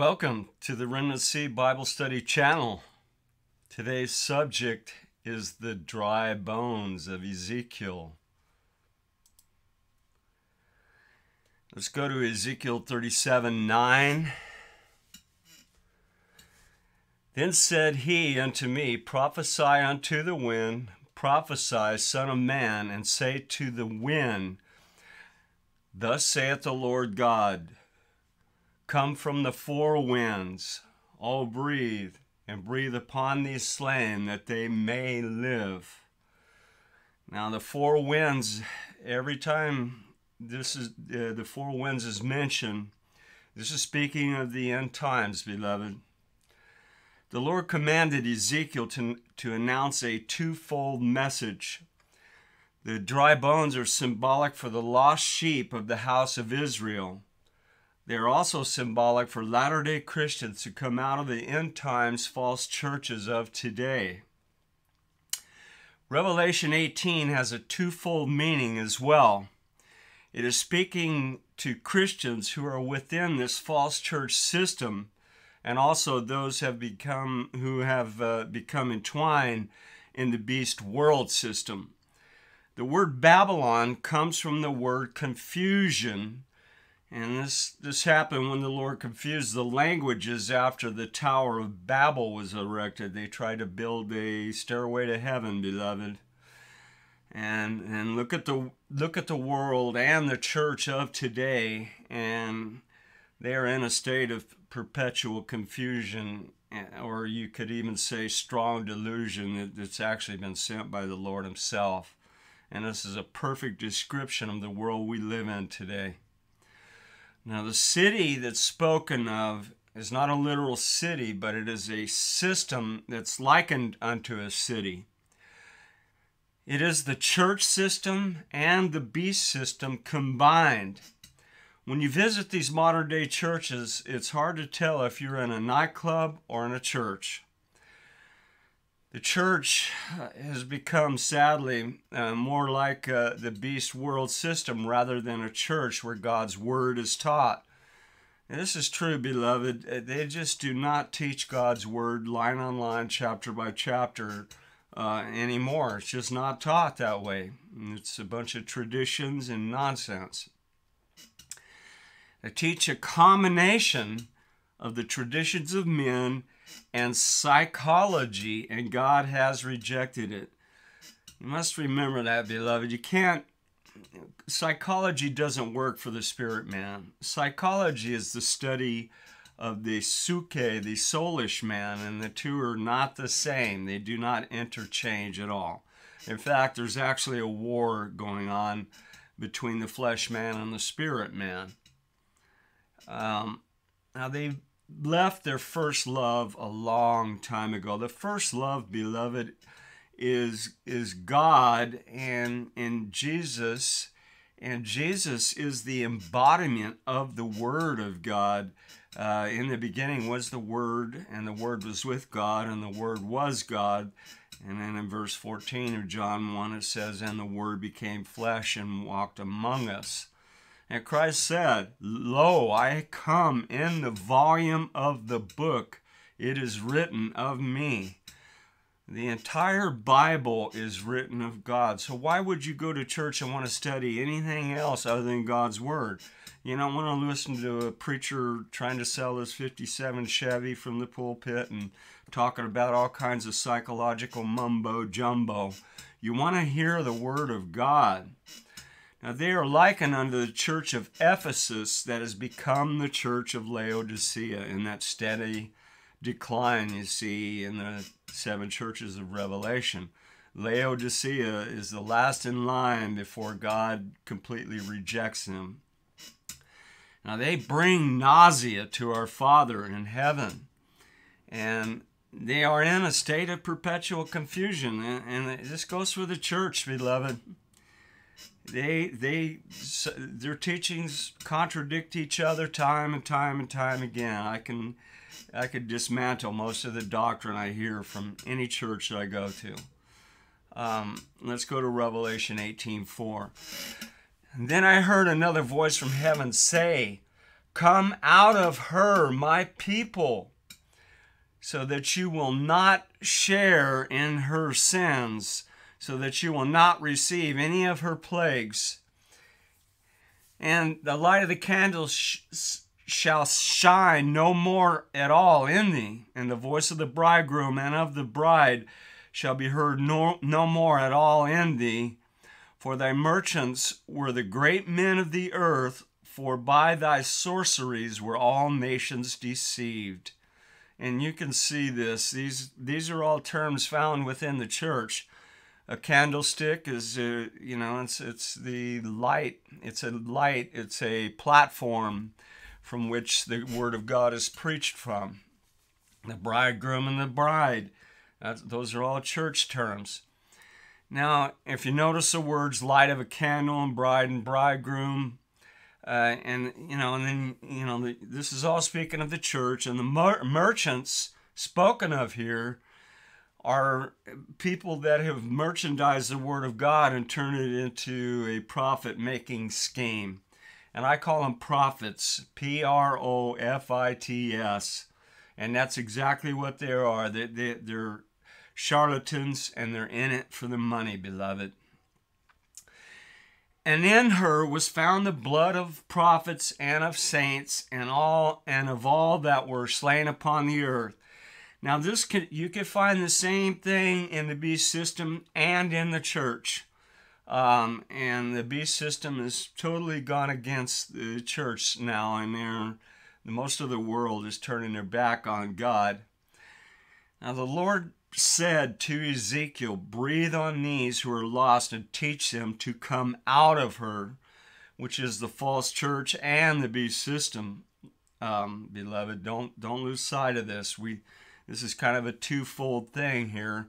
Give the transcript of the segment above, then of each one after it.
Welcome to the Remnant Seed Bible Study channel. Today's subject is the dry bones of Ezekiel. Let's go to Ezekiel 37 9. Then said he unto me, Prophesy unto the wind, prophesy, Son of Man, and say to the wind, Thus saith the Lord God, Come from the four winds, all breathe, and breathe upon these slain, that they may live. Now, the four winds, every time this is uh, the four winds is mentioned, this is speaking of the end times, beloved. The Lord commanded Ezekiel to, to announce a twofold message. The dry bones are symbolic for the lost sheep of the house of Israel. They are also symbolic for Latter day Christians who come out of the end times false churches of today. Revelation 18 has a twofold meaning as well. It is speaking to Christians who are within this false church system and also those have become who have uh, become entwined in the beast world system. The word Babylon comes from the word confusion and this, this happened when the Lord confused the languages after the Tower of Babel was erected. They tried to build a stairway to heaven, beloved. And, and look at the look at the world and the church of today, and they are in a state of perpetual confusion, eh, or you could even say strong delusion that's actually been sent by the Lord Himself. And this is a perfect description of the world we live in today. Now, the city that's spoken of is not a literal city, but it is a system that's likened unto a city. It is the church system and the beast system combined. When you visit these modern day churches, it's hard to tell if you're in a nightclub or in a church. The church has become, sadly, uh, more like uh, the beast world system rather than a church where God's word is taught. And this is true, beloved. Uh, they just do not teach God's word line on line, chapter by chapter uh, anymore. It's just not taught that way. It's a bunch of traditions and nonsense. They teach a combination of the traditions of men and psychology, and God has rejected it. You must remember that, beloved. You can't, psychology doesn't work for the spirit man. Psychology is the study of the suke, the soulish man, and the two are not the same. They do not interchange at all. In fact, there's actually a war going on between the flesh man and the spirit man. Um, now, they left their first love a long time ago. The first love, beloved, is is God and in Jesus, and Jesus is the embodiment of the Word of God. Uh, in the beginning was the Word, and the Word was with God, and the Word was God. And then in verse 14 of John 1, it says, And the Word became flesh and walked among us. And Christ said, Lo, I come in the volume of the book. It is written of me. The entire Bible is written of God. So why would you go to church and want to study anything else other than God's Word? You don't want to listen to a preacher trying to sell his 57 Chevy from the pulpit and talking about all kinds of psychological mumbo jumbo. You want to hear the Word of God. Now they are likened unto the church of Ephesus that has become the church of Laodicea in that steady decline you see in the seven churches of Revelation. Laodicea is the last in line before God completely rejects them. Now they bring nausea to our Father in heaven. And they are in a state of perpetual confusion. And, this goes for the church, beloved they they their teachings contradict each other time and time and time again. I can I could dismantle most of the doctrine I hear from any church that I go to. Um, let's go to Revelation 18:4. And then I heard another voice from heaven say, Come out of her, my people, so that you will not share in her sins, so that you will not receive any of her plagues. And the light of the candle sh- shall shine no more at all in thee, and the voice of the bridegroom and of the bride shall be heard no, no more at all in thee. For thy merchants were the great men of the earth, for by thy sorceries were all nations deceived. And you can see this. These, these are all terms found within the church. A candlestick is, uh, you know, it's, it's the light. It's a light. It's a platform from which the word of God is preached from. The bridegroom and the bride. That's, those are all church terms. Now, if you notice the words light of a candle and bride and bridegroom, uh, and you know, and then you know, the, this is all speaking of the church and the mer- merchants spoken of here are people that have merchandised the word of God and turned it into a profit making scheme. And I call them prophets, P R O F I T S. And that's exactly what they are. They, they, they're charlatans and they're in it for the money, beloved. And in her was found the blood of prophets and of saints and all and of all that were slain upon the earth. Now this can you can find the same thing in the beast system and in the church. Um, and the beast system has totally gone against the church now, and they're, most of the world is turning their back on God. Now the Lord said to Ezekiel, Breathe on these who are lost and teach them to come out of her, which is the false church and the beast system. Um, beloved, don't don't lose sight of this. We this is kind of a twofold thing here,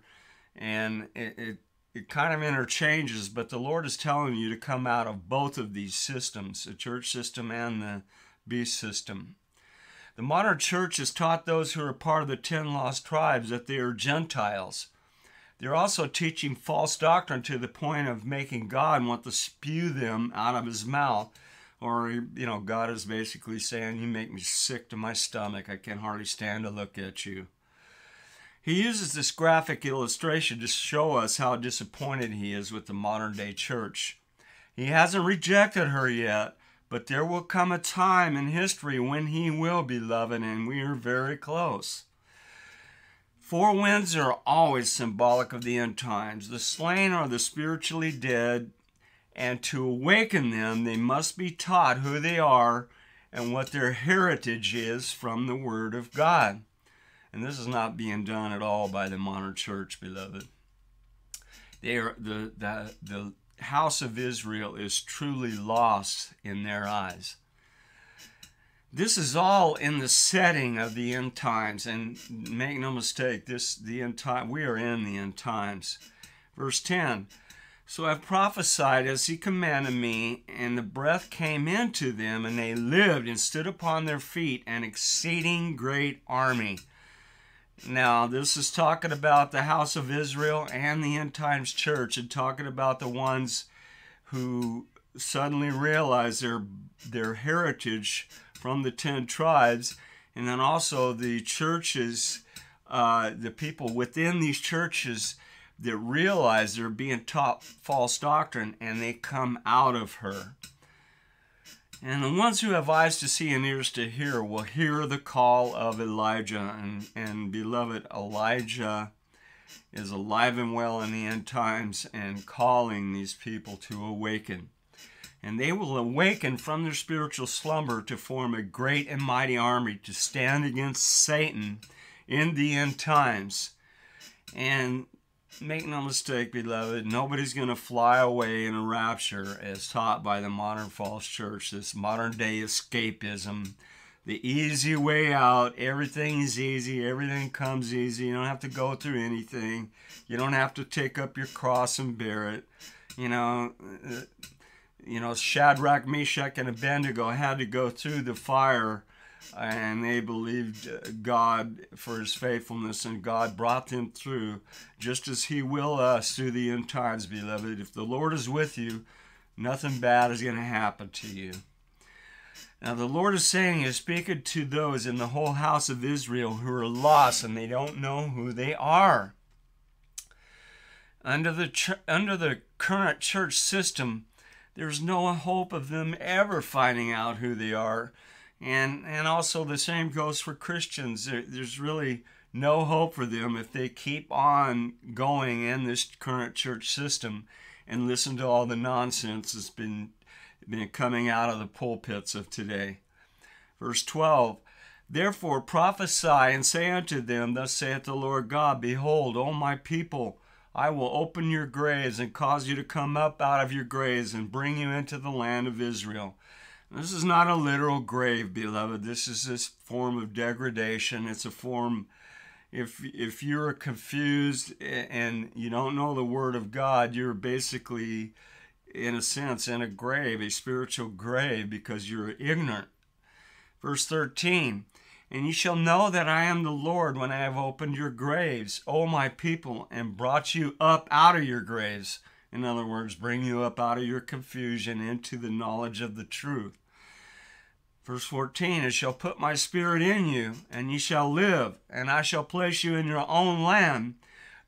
and it, it it kind of interchanges, but the Lord is telling you to come out of both of these systems, the church system and the beast system. The modern church has taught those who are part of the ten lost tribes that they are Gentiles. They're also teaching false doctrine to the point of making God want to spew them out of his mouth. Or, you know, God is basically saying, You make me sick to my stomach. I can hardly stand to look at you. He uses this graphic illustration to show us how disappointed he is with the modern day church. He hasn't rejected her yet, but there will come a time in history when he will, beloved, and we are very close. Four winds are always symbolic of the end times. The slain are the spiritually dead, and to awaken them, they must be taught who they are and what their heritage is from the Word of God. And this is not being done at all by the modern church, beloved. They are the, the, the house of Israel is truly lost in their eyes. This is all in the setting of the end times, and make no mistake, this the end time we are in the end times. Verse 10 So I've prophesied as he commanded me, and the breath came into them, and they lived and stood upon their feet, an exceeding great army. Now, this is talking about the house of Israel and the end times church, and talking about the ones who suddenly realize their their heritage from the ten tribes, and then also the churches, uh, the people within these churches that realize they're being taught false doctrine, and they come out of her. And the ones who have eyes to see and ears to hear will hear the call of Elijah. And, and beloved, Elijah is alive and well in the end times and calling these people to awaken. And they will awaken from their spiritual slumber to form a great and mighty army to stand against Satan in the end times. And make no mistake, beloved, nobody's going to fly away in a rapture as taught by the modern false church, this modern day escapism. The easy way out, everything is easy, everything comes easy. You don't have to go through anything. You don't have to take up your cross and bear it. You know, uh, you know, Shadrach, Meshach, and Abednego had to go through the fire and they believed uh, God for his faithfulness, and God brought them through, just as he will us through the end times, beloved. If the Lord is with you, nothing bad is going to happen to you. Now, the Lord is saying, is speaking to those in the whole house of Israel who are lost and they don't know who they are. Under the, under the current church system, there's no hope of them ever finding out who they are. And, and also, the same goes for Christians. There, there's really no hope for them if they keep on going in this current church system and listen to all the nonsense that's been been coming out of the pulpits of today. Verse 12 Therefore prophesy and say unto them, Thus saith the Lord God, Behold, O my people, I will open your graves and cause you to come up out of your graves and bring you into the land of Israel. This is not a literal grave, beloved. This is this form of degradation. It's a form if if you're confused and you don't know the word of God, you're basically in a sense in a grave, a spiritual grave because you're ignorant. Verse 13, and you shall know that I am the Lord when I have opened your graves, O my people, and brought you up out of your graves. In other words, bring you up out of your confusion into the knowledge of the truth. Verse 14, and shall put my spirit in you, and ye shall live, and I shall place you in your own land.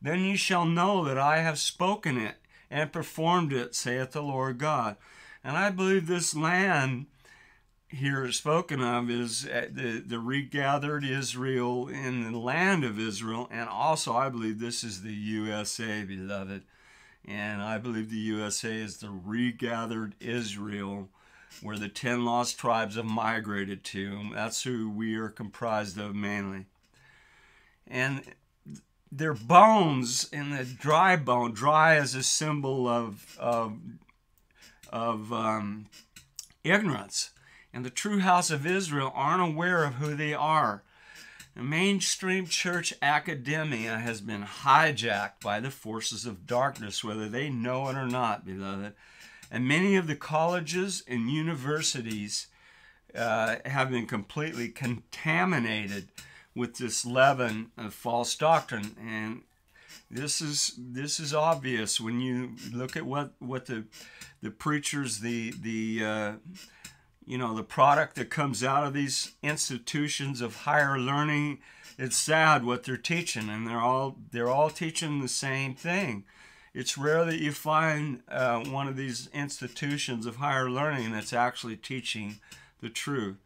Then ye shall know that I have spoken it and performed it, saith the Lord God. And I believe this land here spoken of is uh, the, the regathered Israel in the land of Israel. And also, I believe this is the USA, beloved. And I believe the USA is the regathered Israel where the 10 lost tribes have migrated to. That's who we are comprised of mainly. And their bones in the dry bone, dry as a symbol of, of, of um, ignorance. And the true house of Israel aren't aware of who they are. The mainstream church academia has been hijacked by the forces of darkness, whether they know it or not, beloved. And many of the colleges and universities uh, have been completely contaminated with this leaven of false doctrine. And this is this is obvious when you look at what what the the preachers the the uh, you know the product that comes out of these institutions of higher learning it's sad what they're teaching and they're all they're all teaching the same thing it's rare that you find uh, one of these institutions of higher learning that's actually teaching the truth.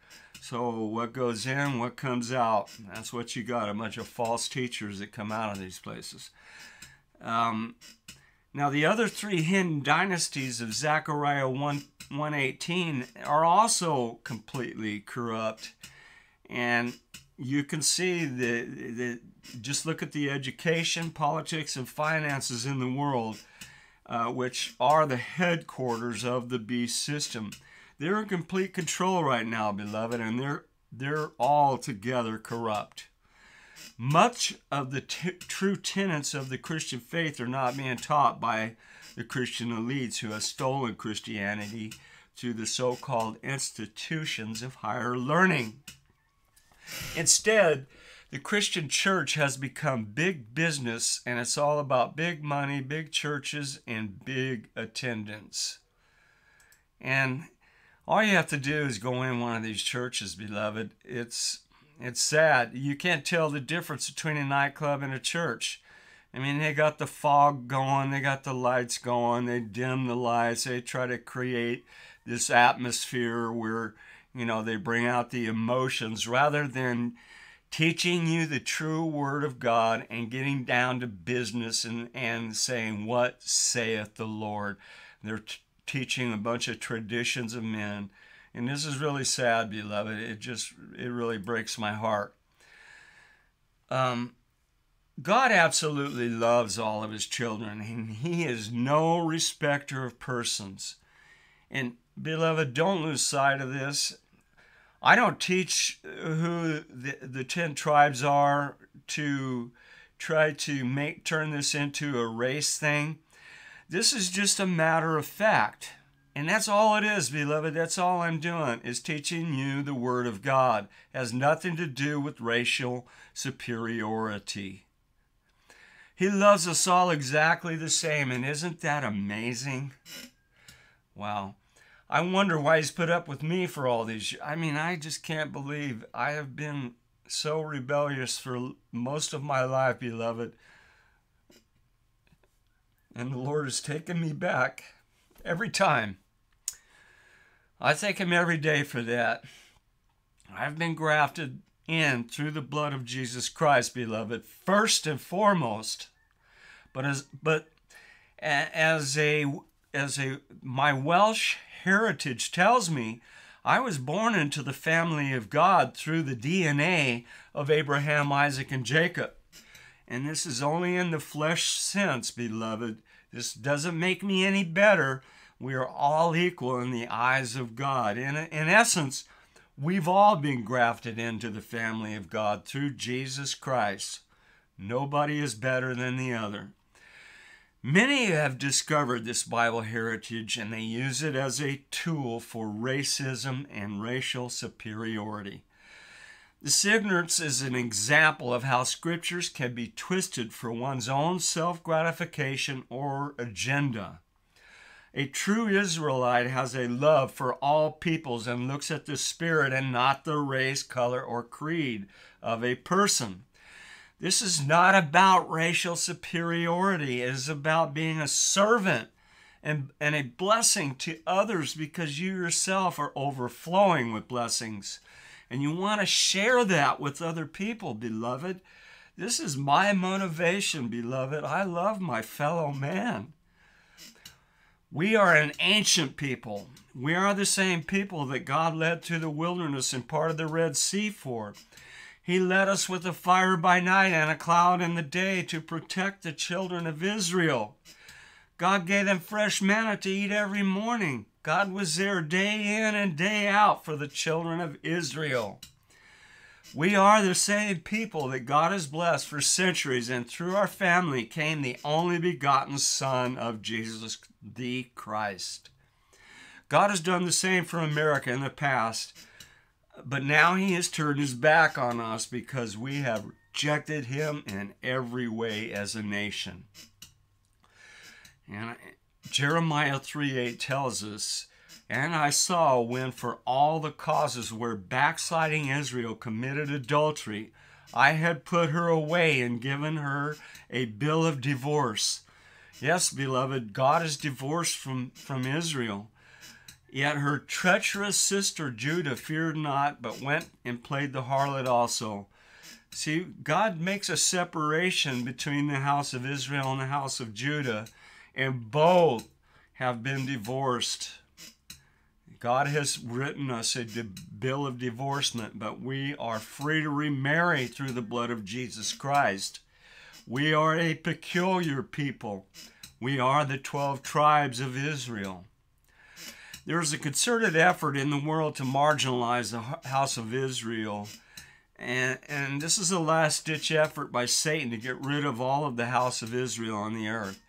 So what goes in, what comes out, that's what you got, a bunch of false teachers that come out of these places. Um, now the other three hidden dynasties of Zechariah 1, 118 are also completely corrupt. And you can see that just look at the education, politics, and finances in the world, uh, which are the headquarters of the beast system. They're in complete control right now, beloved, and they're they're all together corrupt. Much of the true tenets of the Christian faith are not being taught by the Christian elites who have stolen Christianity to the so called institutions of higher learning. Instead, the Christian church has become big business and it's all about big money, big churches, and big attendance. And all you have to do is go in one of these churches, beloved. It's it's sad. You can't tell the difference between a nightclub and a church. I mean, they got the fog going, they got the lights going, they dim the lights, they try to create this atmosphere where you know, they bring out the emotions rather than teaching you the true word of God and getting down to business and, and saying, What saith the Lord? They're t- teaching a bunch of traditions of men. And this is really sad, beloved. It just, it really breaks my heart. Um, God absolutely loves all of his children, and he is no respecter of persons. And beloved, don't lose sight of this. I don't teach who the, the 10 tribes are to try to make turn this into a race thing. This is just a matter of fact. And that's all it is, beloved. That's all I'm doing is teaching you the word of God. It has nothing to do with racial superiority. He loves us all exactly the same, and isn't that amazing? Wow. I wonder why he's put up with me for all these. I mean, I just can't believe I have been so rebellious for most of my life, beloved. And the Lord has taken me back every time. I thank Him every day for that. I've been grafted in through the blood of Jesus Christ, beloved, first and foremost. But as but as a as a my Welsh heritage tells me, I was born into the family of God through the DNA of Abraham, Isaac, and Jacob. And this is only in the flesh sense, beloved. This doesn't make me any better. We are all equal in the eyes of God. In, in essence, we've all been grafted into the family of God through Jesus Christ. Nobody is better than the other. Many have discovered this Bible heritage and they use it as a tool for racism and racial superiority. This ignorance is an example of how scriptures can be twisted for one's own self gratification or agenda. A true Israelite has a love for all peoples and looks at the spirit and not the race, color, or creed of a person. This is not about racial superiority. It is about being a servant and, and a blessing to others because you yourself are overflowing with blessings. And you want to share that with other people, beloved. This is my motivation, beloved. I love my fellow man. We are an ancient people. We are the same people that God led through the wilderness and part of the Red Sea for. He led us with a fire by night and a cloud in the day to protect the children of Israel. God gave them fresh manna to eat every morning. God was there day in and day out for the children of Israel. We are the same people that God has blessed for centuries, and through our family came the only begotten Son of Jesus, the Christ. God has done the same for America in the past but now he has turned his back on us because we have rejected him in every way as a nation. And Jeremiah 3 8 tells us, And I saw when for all the causes where backsliding Israel committed adultery, I had put her away and given her a bill of divorce. Yes, beloved, God is divorced from, from Israel. Yet her treacherous sister Judah feared not, but went and played the harlot also. See, God makes a separation between the house of Israel and the house of Judah, and both have been divorced. God has written us a bill of divorcement, but we are free to remarry through the blood of Jesus Christ. We are a peculiar people. We are the 12 tribes of Israel. There is a concerted effort in the world to marginalize the house of Israel. And, and this is a last ditch effort by Satan to get rid of all of the house of Israel on the earth.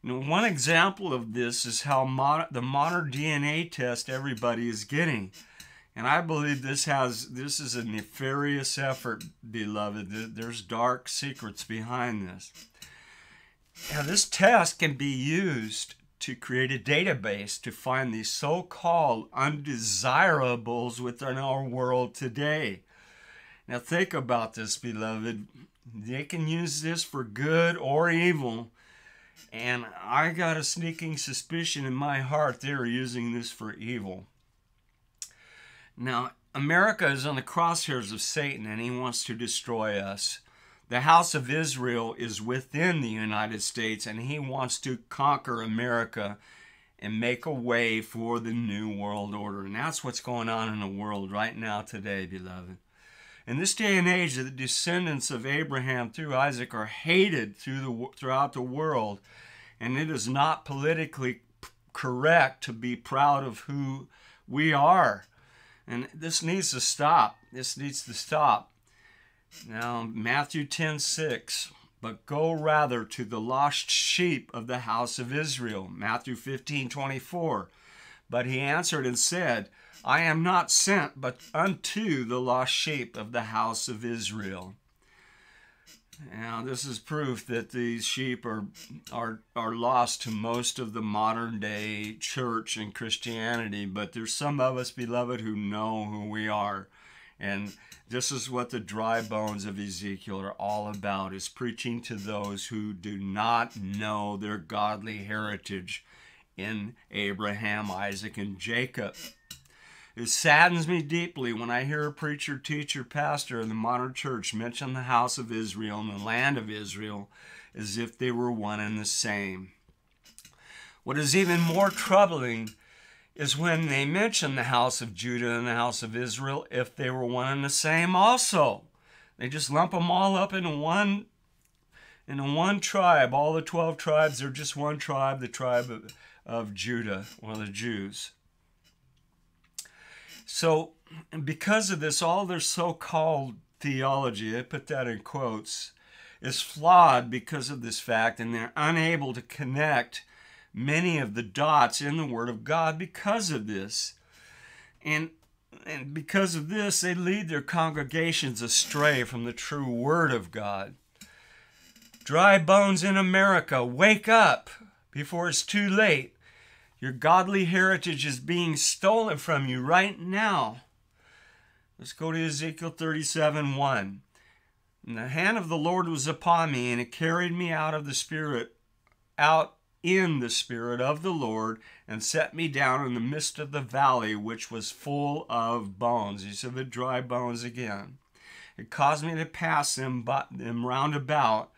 You know, one example of this is how mod- the modern DNA test everybody is getting. And I believe this has this is a nefarious effort, beloved. There's dark secrets behind this. Now, this test can be used to create a database to find these so called undesirables within our world today. Now, think about this, beloved. They can use this for good or evil. And I got a sneaking suspicion in my heart they're using this for evil. Now, America is on the crosshairs of Satan and he wants to destroy us. The house of Israel is within the United States, and he wants to conquer America and make a way for the new world order. And that's what's going on in the world right now today, beloved. In this day and age, the descendants of Abraham through Isaac are hated through the, throughout the world, and it is not politically correct to be proud of who we are. And this needs to stop. This needs to stop. Now, Matthew 10 6. But go rather to the lost sheep of the house of Israel. Matthew 15 24. But he answered and said, I am not sent but unto the lost sheep of the house of Israel. Now, this is proof that these sheep are, are, are lost to most of the modern day church and Christianity, but there's some of us, beloved, who know who we are. And this is what the dry bones of Ezekiel are all about, is preaching to those who do not know their godly heritage in Abraham, Isaac, and Jacob. It saddens me deeply when I hear a preacher, teacher, pastor in the modern church mention the house of Israel and the land of Israel as if they were one and the same. What is even more troubling is when they mention the house of Judah and the house of Israel if they were one and the same also. They just lump them all up into one into one tribe. All the 12 tribes are just one tribe, the tribe of, of Judah, or the Jews. So, because of this, all their so called theology, I put that in quotes, is flawed because of this fact, and they're unable to connect many of the dots in the Word of God because of this. And, and because of this, they lead their congregations astray from the true Word of God. Dry bones in America, wake up before it's too late. Your godly heritage is being stolen from you right now. Let's go to Ezekiel 37 1. And the hand of the Lord was upon me, and it carried me out of the Spirit, out in the Spirit of the Lord, and set me down in the midst of the valley, which was full of bones. He said, the dry bones again. It caused me to pass them, but, them round about,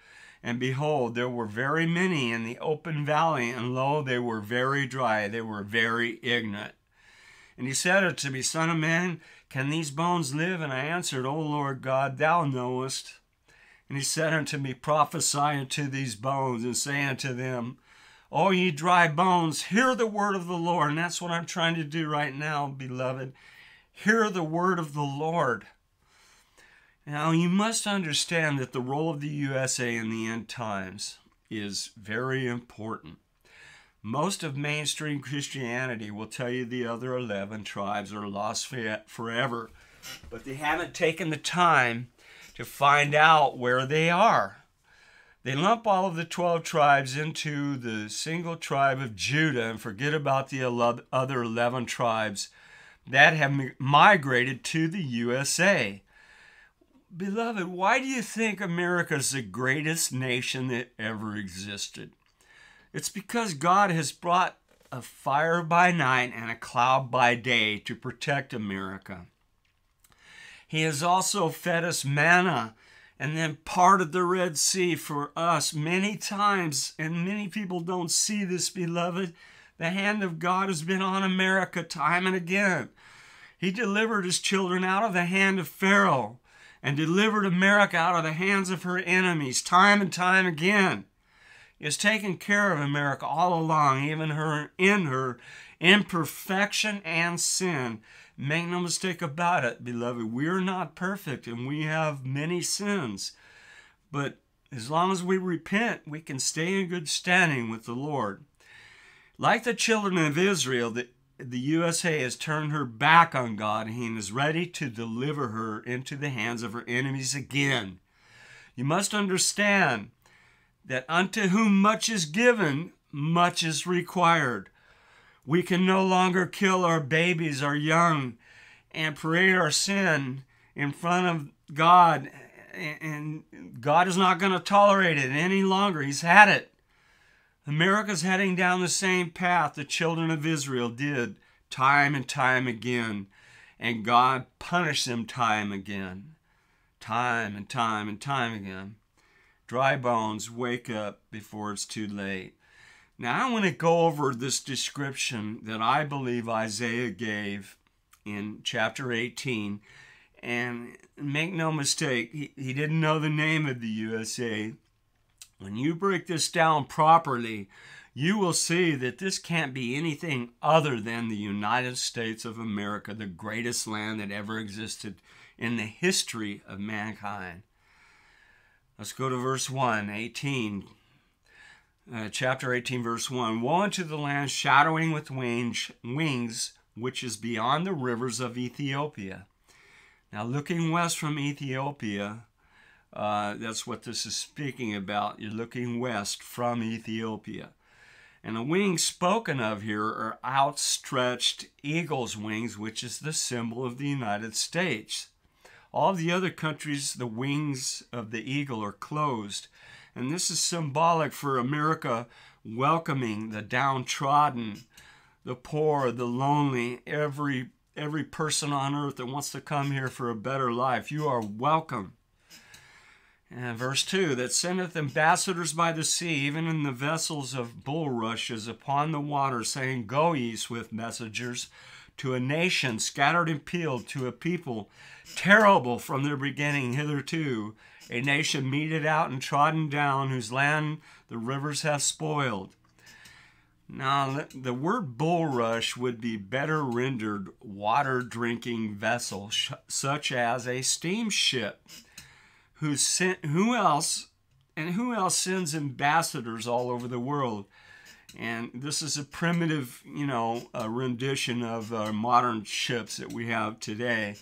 and behold, there were very many in the open valley, and lo, they were very dry, they were very ignorant. And he said unto me, Son of man, can these bones live? And I answered, O Lord God, thou knowest. And he said unto me, Prophesy unto these bones, and say unto them, O ye dry bones, hear the word of the Lord. And that's what I'm trying to do right now, beloved. Hear the word of the Lord. Now, you must understand that the role of the USA in the end times is very important. Most of mainstream Christianity will tell you the other 11 tribes are lost forever, but they haven't taken the time to find out where they are. They lump all of the 12 tribes into the single tribe of Judah and forget about the other 11 tribes that have migrated to the USA. Beloved, why do you think America is the greatest nation that ever existed? It's because God has brought a fire by night and a cloud by day to protect America. He has also fed us manna and then parted the Red Sea for us many times, and many people don't see this, beloved. The hand of God has been on America time and again. He delivered his children out of the hand of Pharaoh and delivered America out of the hands of her enemies time and time again. He has taken care of America all along, even her in her imperfection and sin. Make no mistake about it, beloved. We're not perfect and we have many sins. But as long as we repent, we can stay in good standing with the Lord. Like the children of Israel, the the USA has turned her back on God and is ready to deliver her into the hands of her enemies again. You must understand that unto whom much is given, much is required. We can no longer kill our babies, our young, and parade our sin in front of God, and God is not going to tolerate it any longer. He's had it. America's heading down the same path the children of Israel did time and time again, and God punished them time again, time and time and time again. Dry bones, wake up before it's too late. Now, I want to go over this description that I believe Isaiah gave in chapter 18. And make no mistake, he, he didn't know the name of the USA. When you break this down properly, you will see that this can't be anything other than the United States of America, the greatest land that ever existed in the history of mankind. Let's go to verse 1, 18. Uh, chapter 18, verse 1. Woe unto the land shadowing with wings, which is beyond the rivers of Ethiopia. Now, looking west from Ethiopia, Uh, that's what this is speaking about. You're looking west from Ethiopia. And the wings spoken of here are outstretched eagle's wings, which is the symbol of the United States. All the other countries, the wings of the eagle are closed. And this is symbolic for America welcoming the downtrodden, the poor, the lonely, every every person on earth that wants to come here for a better life. You are welcome. And verse 2 that sendeth ambassadors by the sea, even in the vessels of bulrushes upon the water, saying, Go ye with messengers to a nation scattered and peeled, to a people terrible from their beginning hitherto, a nation meted out and trodden down, whose land the rivers have spoiled. Now, the word bulrush would be better rendered water drinking vessel, such as a steamship who sent who else and who else sends ambassadors all over the world and this is a primitive you know rendition of uh, modern ships that we have today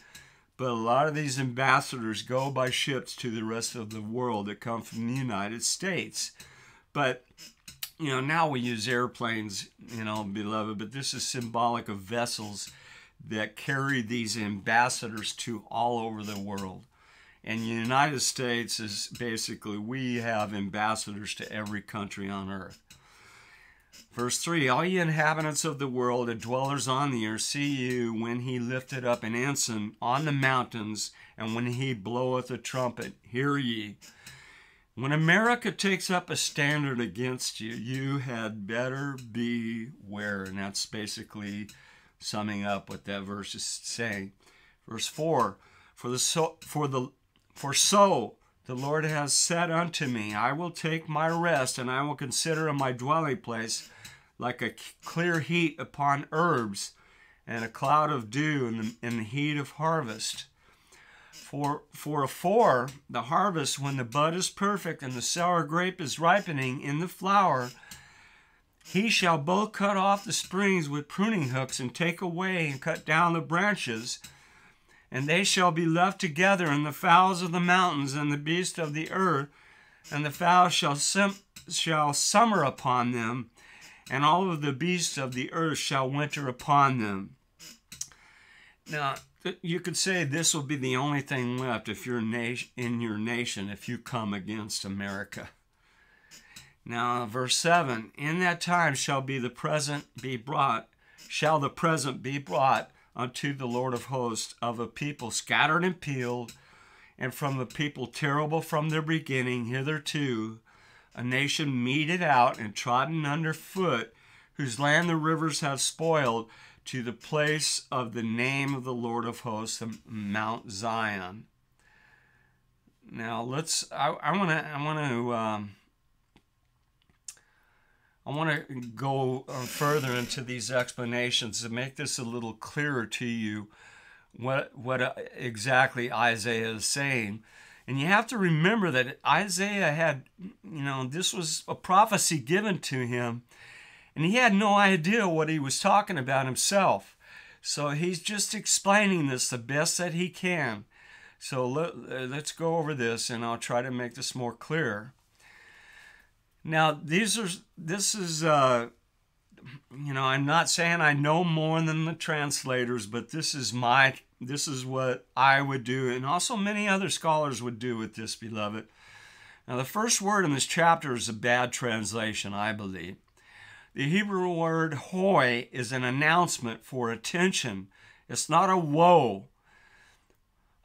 but a lot of these ambassadors go by ships to the rest of the world that come from the united states but you know now we use airplanes you know beloved but this is symbolic of vessels that carry these ambassadors to all over the world and the United States is basically, we have ambassadors to every country on earth. Verse 3 All ye inhabitants of the world and dwellers on the earth, see you when he lifted up an ensign on the mountains, and when he bloweth a trumpet, hear ye. When America takes up a standard against you, you had better beware. And that's basically summing up what that verse is saying. Verse 4 For the, so, for the for so the Lord has said unto me, I will take my rest, and I will consider in my dwelling place like a clear heat upon herbs, and a cloud of dew in the, in the heat of harvest. For, for afore the harvest, when the bud is perfect and the sour grape is ripening in the flower, he shall both cut off the springs with pruning hooks and take away and cut down the branches and they shall be left together, and the fowls of the mountains and the beasts of the earth, and the fowls shall, shall summer upon them, and all of the beasts of the earth shall winter upon them. Now, you could say this will be the only thing left if you're in your nation if you come against America. Now, verse 7 In that time shall be the present be brought, shall the present be brought unto the Lord of hosts of a people scattered and peeled, and from a people terrible from their beginning hitherto, a nation meted out and trodden under foot, whose land the rivers have spoiled, to the place of the name of the Lord of hosts, Mount Zion. Now let's. I want to. I want to. I want to go uh, further into these explanations to make this a little clearer to you what, what uh, exactly Isaiah is saying. And you have to remember that Isaiah had, you know, this was a prophecy given to him, and he had no idea what he was talking about himself. So he's just explaining this the best that he can. So let, uh, let's go over this, and I'll try to make this more clear. Now, these are this is uh, you know, I'm not saying I know more than the translators, but this is my this is what I would do, and also many other scholars would do with this, beloved. Now, the first word in this chapter is a bad translation, I believe. The Hebrew word hoy is an announcement for attention. It's not a woe.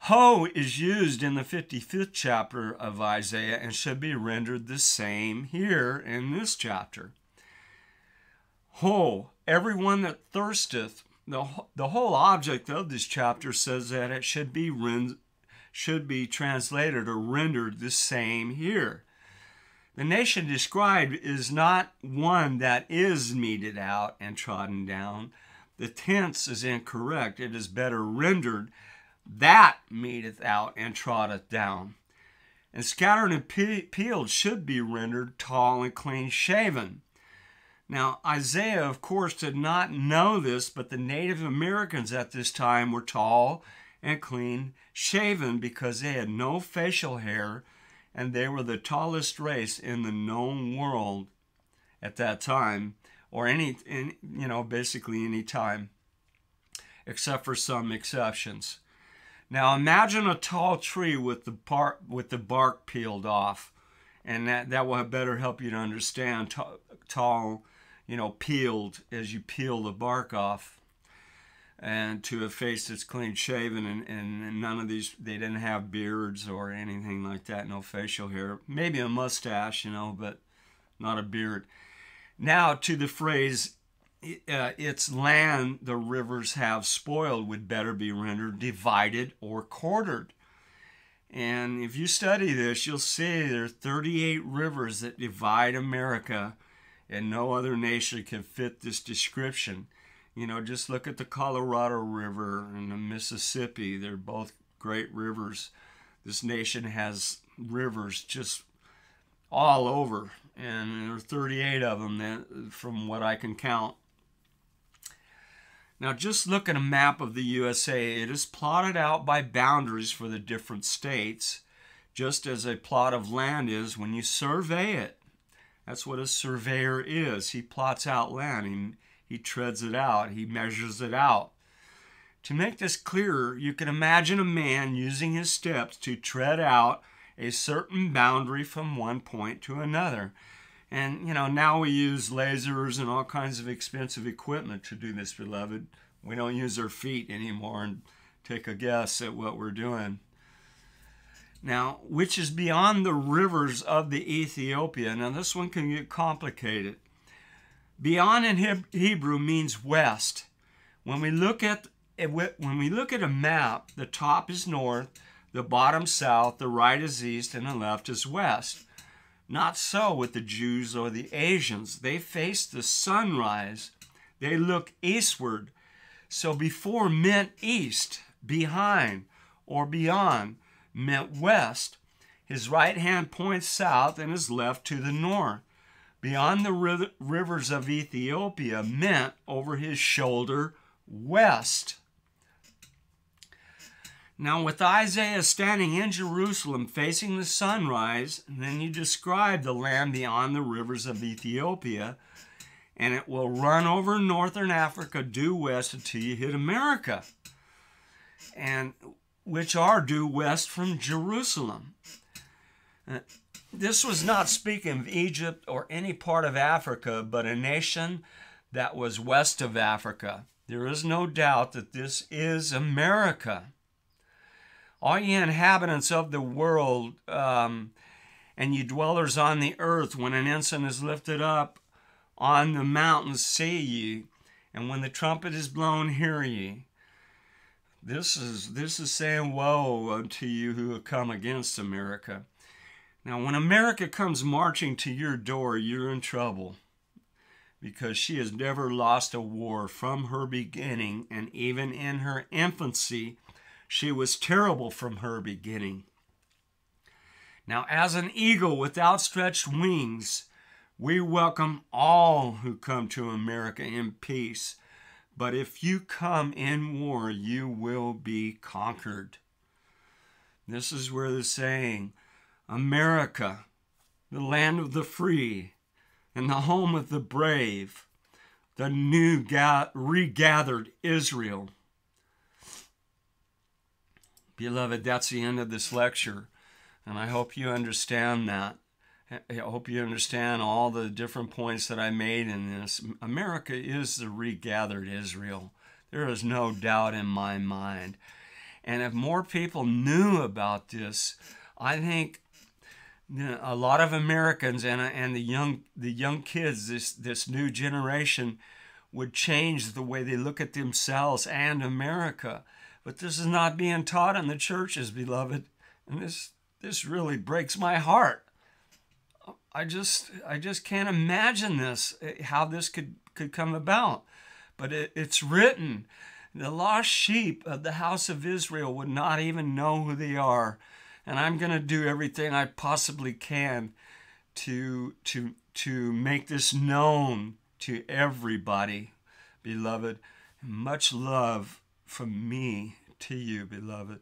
Ho is used in the 55th chapter of Isaiah and should be rendered the same here in this chapter. Ho, everyone that thirsteth, the, the whole object of this chapter says that it should be should be translated or rendered the same here. The nation described is not one that is meted out and trodden down. The tense is incorrect. It is better rendered that meeteth out and trotteth down. And scattered and peeled should be rendered tall and clean shaven. Now, Isaiah, of course, did not know this, but the Native Americans at this time were tall and clean shaven because they had no facial hair and they were the tallest race in the known world at that time, or any, in, you know, basically any time, except for some exceptions. Now imagine a tall tree with the bark with the bark peeled off, and that that will better help you to understand tall, you know, peeled as you peel the bark off, and to a face that's clean shaven, and, and none of these they didn't have beards or anything like that, no facial hair, maybe a mustache, you know, but not a beard. Now to the phrase uh, its land the rivers have spoiled would better be rendered divided or quartered. And if you study this, you'll see there are 38 rivers that divide America, and no other nation can fit this description. You know, just look at the Colorado River and the Mississippi. They're both great rivers. This nation has rivers just all over, and there are 38 of them that, from what I can count. Now just look at a map of the USA. It is plotted out by boundaries for the different states, just as a plot of land is when you survey it. That's what a surveyor is. He plots out land, he, he treads it out, he measures it out. To make this clearer, you can imagine a man using his steps to tread out a certain boundary from one point to another. And, you know, now we use lasers and all kinds of expensive equipment to do this, beloved. We don't use our feet anymore and take a guess at what we're doing. Now, which is beyond the rivers of the Ethiopia. Now, this one can get complicated. Beyond in Hebrew means west. When we look at eh, when we look at a map, the top is north, the bottom south, the right is east, and the left is west. Not so with the Jews or the Asians. They face the sunrise. They look eastward. So before meant east, behind, or beyond meant west. His right hand points south and his left to the north. Beyond the rivers of Ethiopia meant over his shoulder west. Now, with Isaiah standing in Jerusalem facing the sunrise, then you describe the land beyond the rivers of Ethiopia, and it will run over northern Africa due west until you hit America, and which are due west from Jerusalem. Uh, this was not speaking of Egypt or any part of Africa, but a nation that was west of Africa. There is no doubt that this is America all ye inhabitants of the world, um, and ye dwellers on the earth, when an ensign is lifted up on the mountains, see ye, and when the trumpet is blown, hear ye. This is this is saying woe unto you who have come against America. Now, when America comes marching to your door, you're in trouble because she has never lost a war from her beginning, and even in her infancy, she was terrible from her beginning. Now, as an eagle with outstretched wings, we welcome all who come to America in peace. But if you come in war, you will be conquered. This is where the saying, America, the land of the free, and the home of the brave, the new regathered Israel, Beloved, that's the end of this lecture, and I hope you understand that. I hope you understand all the different points that I made in this. America is the regathered Israel. There is no doubt in my mind. And if more people knew about this, I think a lot of Americans and, and the young the young kids, this this new generation, would change the way they look at themselves and America. But this is not being taught in the churches, beloved. And this this really breaks my heart. I just I just can't imagine this eh, how this could could come about. But it, it's written the lost sheep of the house of Israel would not even know who they are. And I'm going to do everything I possibly can to to to make this known to everybody, beloved. Much love from me to you, beloved.